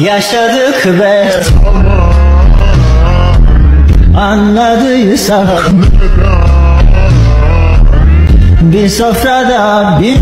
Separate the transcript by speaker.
Speaker 1: yaşadık be. Anladıysak Bir sofrada bir